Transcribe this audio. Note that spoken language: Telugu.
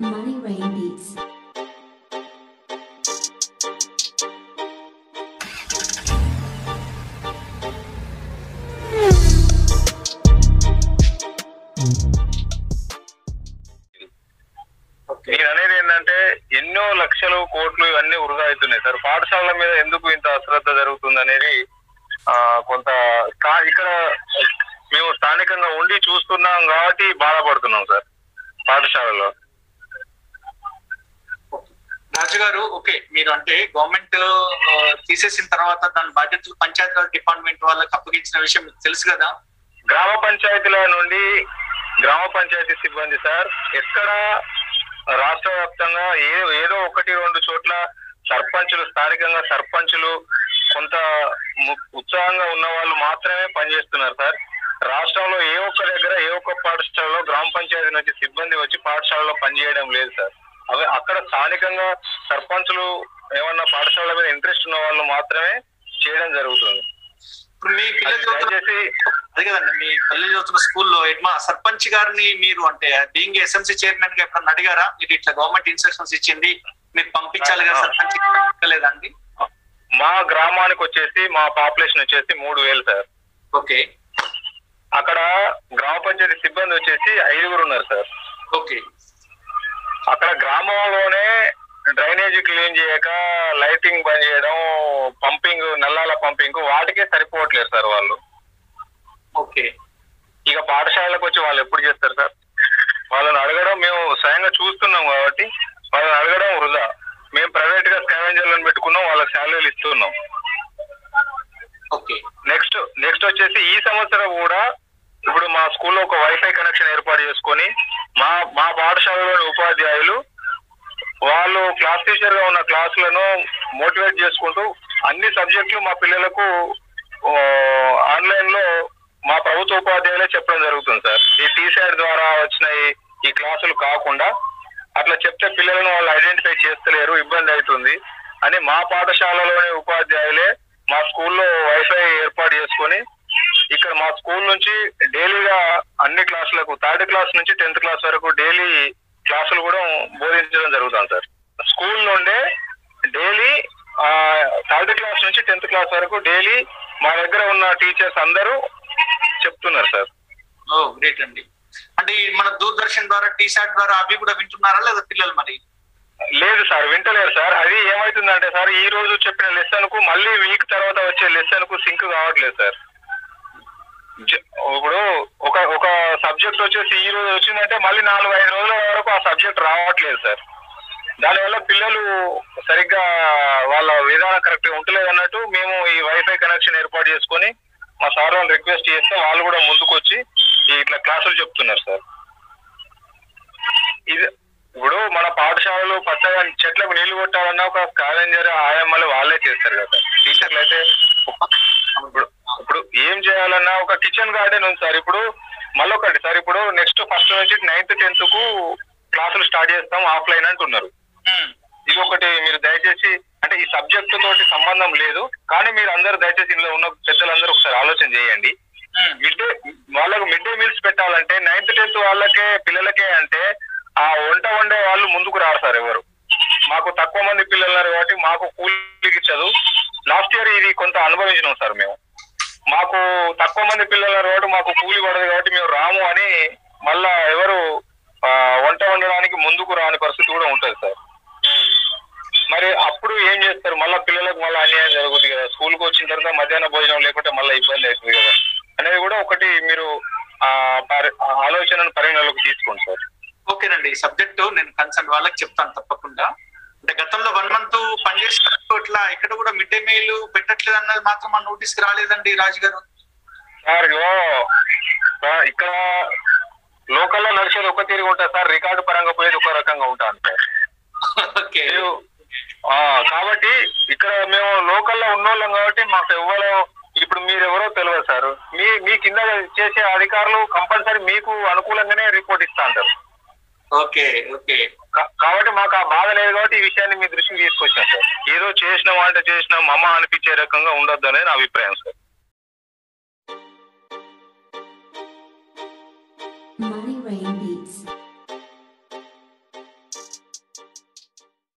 Money Rain Beats. నేను అనేది ఏంటంటే ఎన్నో లక్షలు కోట్లు ఇవన్నీ వృధా అవుతున్నాయి సార్. పాఠశాలల మీద ఎందుకు ఇంత అశ్రద్ధ జరుగుతుంది అనేది ఆ, కొంత ఇక్కడ మేము స్థానికంగా ఉండి చూస్తున్నాం కాబట్టి బాధపడుతున్నాం సార్ పాఠశాలలో. రాజు గారు ఓకే మీరు అంటే గవర్నమెంట్ తీసేసిన తర్వాత దాని బాధ్యతలు పంచాయతీరాజ్ డిపార్ట్మెంట్ వాళ్ళకి అప్పగించిన విషయం మీకు తెలుసు కదా? గ్రామ పంచాయతీల నుండి గ్రామ పంచాయతీ సిబ్బంది సార్ ఎక్కడ రాష్ట్ర వ్యాప్తంగా ఏ ఏదో ఒకటి రెండు చోట్ల సర్పంచులు స్థానికంగా సర్పంచులు కొంత ము- ఉత్సాహంగా ఉన్న వాళ్ళు మాత్రమే పనిచేస్తున్నారు సార్. రాష్ట్రంలో ఏ ఒక్క దగ్గర ఏ ఒక్క పాఠశాలలో గ్రామ పంచాయతీ నుంచి సిబ్బంది వచ్చి పాఠశాలలో పనిచేయడం లేదు సార్. అవి అక్కడ స్థానికంగా సర్పంచులు ఏమన్నా పాఠశాల మీద ఇంట్రెస్ట్ ఉన్న వాళ్ళు మాత్రమే చేయడం జరుగుతుంది. మీ పిల్లలు దయచేసి అదే కదండి మీ పిల్లలు చదువుతున్న స్కూల్లో మా సర్పంచ్ గారిని మీరు అంటే బీయింగ్ ఎస్ఎంసీ చైర్మన్గా ఎప్పుడన్నా అడిగారా? మీరు ఇట్లా గవర్నమెంట్ ఇన్స్ట్రక్షన్స్ ఇచ్చింది మీరు పంపించాలి కదా సర్పంచ్ లేదండి మా గ్రామానికి వచ్చేసి మా పాపులేషన్ వచ్చేసి మూడు వేలు సార్. ఓకే. అక్కడ గ్రామ పంచాయతీ సిబ్బంది వచ్చేసి ఐదుగురు ఉన్నారు సార్. ఓకే. అక్కడ గ్రామంలోనే డ్రైనేజ్ క్లీన్ చేయక లైటింగ్ బంద్ చేయడం పంపింగ్ నల్లాల పంపింగ్ వాటికే సరిపోవట్లేదు సార్ వాళ్ళు. ఓకే. ఇక పాఠశాలకు వచ్చి వాళ్ళు ఎప్పుడు చేస్తారు సార్? వాళ్ళని అడగడం మేము స్వయంగా చూస్తున్నాం కాబట్టి వాళ్ళని అడగడం వృధా. మేము ప్రైవేట్గా స్కావెంజర్లను పెట్టుకున్నాం వాళ్ళకి శాలరీలు ఇస్తున్నాం. ఓకే. నెక్స్ట్ నెక్స్ట్ వచ్చేసి ఈ సంవత్సరం కూడా మా స్కూల్లో ఒక వైఫై కనెక్షన్ ఏర్పాటు చేసుకొని మా మా పాఠశాలలోని ఉపాధ్యాయులు వాళ్ళు క్లాస్ టీచర్గా ఉన్న క్లాసులను మోటివేట్ చేసుకుంటూ అన్ని సబ్జెక్టులు మా పిల్లలకు ఆన్లైన్లో మా ప్రభుత్వ ఉపాధ్యాయులే చెప్పడం జరుగుతుంది సార్. ఈ టీసైడ్ ద్వారా వచ్చిన ఈ- ఈ క్లాసులు కాకుండా అట్లా చెప్తే పిల్లలను వాళ్ళు ఐడెంటిఫై చేస్తలేరు ఇబ్బంది అవుతుంది అని మా పాఠశాలలోని ఉపాధ్యాయులే మా స్కూల్లో వైఫై ఏర్పాటు చేసుకొని ఇక్కడ మా స్కూల్ నుంచి డైలీగా అన్ని క్లాసులకు థర్డ్ క్లాస్ నుంచి టెన్త్ క్లాస్ వరకు డైలీ క్లాసులు కూడా బోధించడం జరుగుతుంది సార్. స్కూల్ నుండే డైలీ థర్డ్ క్లాస్ నుంచి టెన్త్ క్లాస్ వరకు డైలీ మా దగ్గర ఉన్న టీచర్స్ అందరూ చెప్తున్నారు సార్. ఓ గ్రేట్ అండి. అంటే మన దూరదర్శన్ ద్వారా టీసాట్ ద్వారా అవి కూడా వింటున్నారా లేదా పిల్లలు మరి? లేదు సార్ వింటలేరు సార్. అది ఏమైతుందంటే సార్ ఈ రోజు చెప్పిన లెసన్కు మళ్ళీ వీక్ తర్వాత వచ్చే లెసన్కు సింక్ కావట్లేదు సార్. ఇప్పుడు ఒక ఒక సబ్జెక్ట్ వచ్చేసి ఈ రోజు వచ్చిందంటే మళ్ళీ నాలుగు ఐదు రోజుల వరకు ఆ సబ్జెక్ట్ రావట్లేదు సార్. దానివల్ల పిల్లలు సరిగ్గా వాళ్ళ విధానం కరెక్ట్ ఉంటలేదు అన్నట్టు మేము ఈ వైఫై కనెక్షన్ ఏర్పాటు చేసుకొని మా సార్ వాళ్ళు రిక్వెస్ట్ చేస్తే వాళ్ళు కూడా ముందుకు వచ్చి ఇట్లా క్లాసులు చెప్తున్నారు సార్. ఇది ఇప్పుడు మన పాఠశాలలు పచ్చగా చెట్లకు నీళ్ళు కొట్టాలన్నా ఒక స్కావెంజర్ ఆయమ్మలు వాళ్ళే చేస్తారు కదా. టీచర్లు అయితే ఇప్పుడు ఇప్పుడు ఏం చేయాలన్నా ఒక కిచెన్ గార్డెన్ ఉంది సార్. ఇప్పుడు మళ్ళొకటి సార్ ఇప్పుడు నెక్స్ట్ ఫస్ట్ నుంచి నైన్త్ టెన్త్కు క్లాసులు స్టార్ట్ చేస్తాం ఆఫ్లైన్ అంటున్నారు. ఉమ్, ఇది ఒకటి మీరు దయచేసి అంటే ఈ సబ్జెక్ట్ తోటి సంబంధం లేదు కానీ మీరు అందరు దయచేసి ఇందులో ఉన్న పెద్దలందరూ ఒకసారి ఆలోచన చేయండి. ఉమ్, మిడ్ డే వాళ్ళకు మిడ్ డే మీల్స్ పెట్టాలంటే నైన్త్ టెన్త్ వాళ్ళకే పిల్లలకే అంటే ఆ వంట వండే వాళ్ళు ముందుకు రారు సార్ ఎవరు. మాకు తక్కువ మంది పిల్లలు ఉన్నారు కాబట్టి మాకు కూలికి చదువు లాస్ట్ ఇయర్ ఇది కొంత అనుభవించినాం సార్ మేము. మాకు తక్కువ మంది పిల్లలు ఉన్నారు కాబట్టి మాకు కూలి పడదు కాబట్టి మేము రాము అని మళ్ళా ఎవరు ఆ, వంట వండడానికి ముందుకు రాని పరిస్థితి కూడా ఉంటుంది సార్. మరి అప్పుడు ఏం చేస్తారు? మళ్ళీ పిల్లలకు మళ్ళీ అన్యాయం జరుగుతుంది కదా. స్కూల్కి వచ్చిన తర్వాత మధ్యాహ్న భోజనం లేకుంటే మళ్ళీ ఇబ్బంది అవుతుంది కదా. అనేది కూడా ఒకటి మీరు ఈ సబ్జెక్ట్ నేను కన్సర్న్ వాళ్ళకి చెప్తాను తప్పకుండా. అంటే గతంలో వన్ మంత్ పనిచేసినట్టు ఇట్లా ఇక్కడ కూడా మిడ్ డే మీల్ పెట్టట్లేదు అన్నది మాత్రం మన నోటీస్కి రాలేదండి రాజు గారు. సార్ ఇక్కడ లోకల్లో నడిచేది ఒక తిరిగి ఉంటుంది సార్ రికార్డు పరంగా పోయేది ఒక రకంగా ఉంటాను సార్. కాబట్టి ఇక్కడ మేము లోకల్లో ఉన్నోళ్ళం కాబట్టి మాకు ఎవరో ఇప్పుడు మీరు ఎవరో తెలియదు సార్. మీ మీ కింద చేసే అధికారులు కంపల్సరీ మీకు అనుకూలంగానే రిపోర్ట్ ఇస్తా అంటారు. Okay okay. కాబట్టి మాకు ఆ బాధ లేదు కాబట్టి ఈ విషయాన్ని మీ దృష్టికి తీసుకొచ్చాం సార్. ఏదో చేసిన అంటే చేసిన మమ అనిపించే రకంగా ఉండొద్దు అనేది నా అభిప్రాయం సార్. Money Rain Beats.